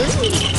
Ooh.